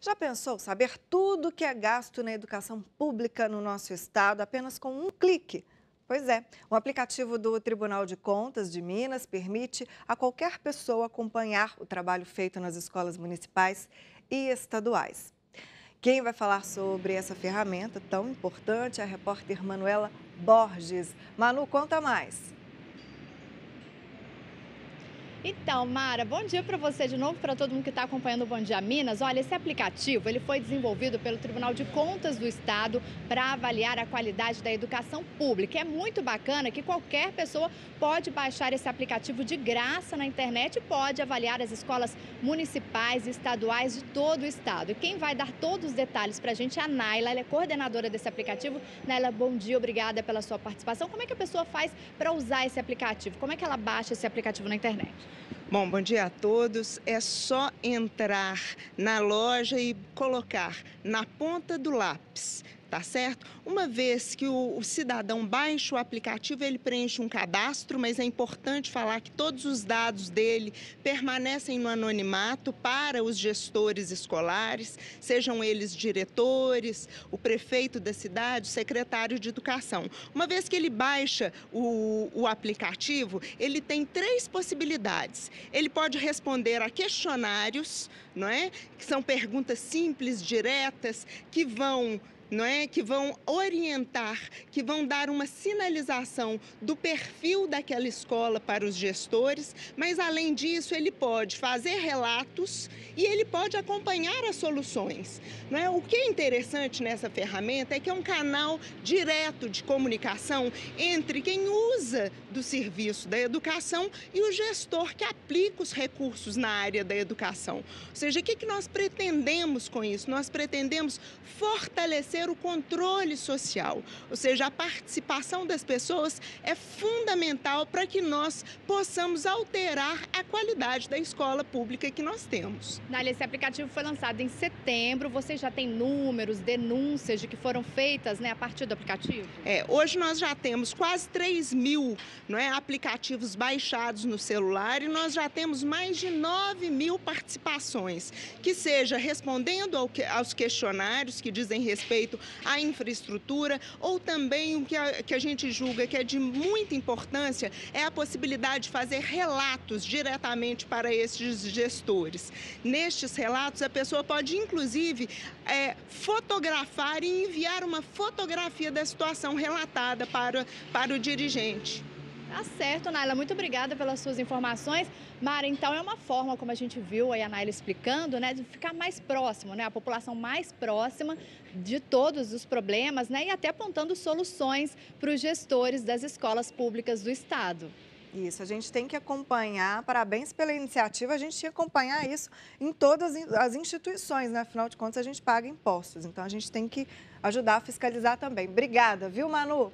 Já pensou saber tudo que é gasto na educação pública no nosso estado apenas com um clique? Pois é, o aplicativo do Tribunal de Contas de Minas permite a qualquer pessoa acompanhar o trabalho feito nas escolas municipais e estaduais. Quem vai falar sobre essa ferramenta tão importante é a repórter Manuela Borges. Manu, conta mais. Então, Mara, bom dia para você de novo, para todo mundo que está acompanhando o Bom Dia Minas. Olha, esse aplicativo ele foi desenvolvido pelo Tribunal de Contas do Estado para avaliar a qualidade da educação pública. É muito bacana que qualquer pessoa pode baixar esse aplicativo de graça na internet e pode avaliar as escolas municipais e estaduais de todo o estado. E quem vai dar todos os detalhes para a gente é a Naila, ela é coordenadora desse aplicativo. Naila, bom dia, obrigada pela sua participação. Como é que a pessoa faz para usar esse aplicativo? Como é que ela baixa esse aplicativo na internet? Bom, bom dia a todos. É só entrar na loja e colocar na ponta do lápis tá certo? Uma vez que o, o, cidadão baixa o aplicativo, ele preenche um cadastro, mas é importante falar que todos os dados dele permanecem no anonimato para os gestores escolares, sejam eles diretores, o prefeito da cidade, o secretário de educação. Uma vez que ele baixa o, o aplicativo, ele tem três possibilidades. Ele pode responder a questionários, não é? Que são perguntas simples, diretas, que vão não é? que vão orientar, que vão dar uma sinalização do perfil daquela escola para os gestores, mas além disso, ele pode fazer relatos e ele pode acompanhar as soluções. Não é? O que é interessante nessa ferramenta é que é um canal direto de comunicação entre quem usa do serviço da educação e o gestor que aplica os recursos na área da educação. Ou seja, o que nós pretendemos com isso? Nós pretendemos fortalecer o controle social, ou seja, a participação das pessoas é fundamental para que nós possamos alterar a qualidade da escola pública que nós temos. Nália, esse aplicativo foi lançado em setembro, você já tem números, denúncias de que foram feitas né, a partir do aplicativo? É, hoje nós já temos quase 3 mil não é, aplicativos baixados no celular e nós já temos mais de 9 mil participações, que seja respondendo ao que, aos questionários que dizem respeito respeito à infraestrutura, ou também o que a, que a gente julga que é de muita importância é a possibilidade de fazer relatos diretamente para esses gestores. Nestes relatos, a pessoa pode, inclusive, é, fotografar e enviar uma fotografia da situação relatada para, para o dirigente. Tá certo, Naila. Muito obrigada pelas suas informações. Mara, então é uma forma, como a gente viu aí a Naila explicando, né, de ficar mais próximo, né, a população mais próxima de todos os problemas, né, e até apontando soluções para os gestores das escolas públicas do Estado. Isso, a gente tem que acompanhar, parabéns pela iniciativa, a gente tinha que acompanhar isso em todas as instituições, né? afinal de contas a gente paga impostos, então a gente tem que ajudar a fiscalizar também. Obrigada, viu Manu?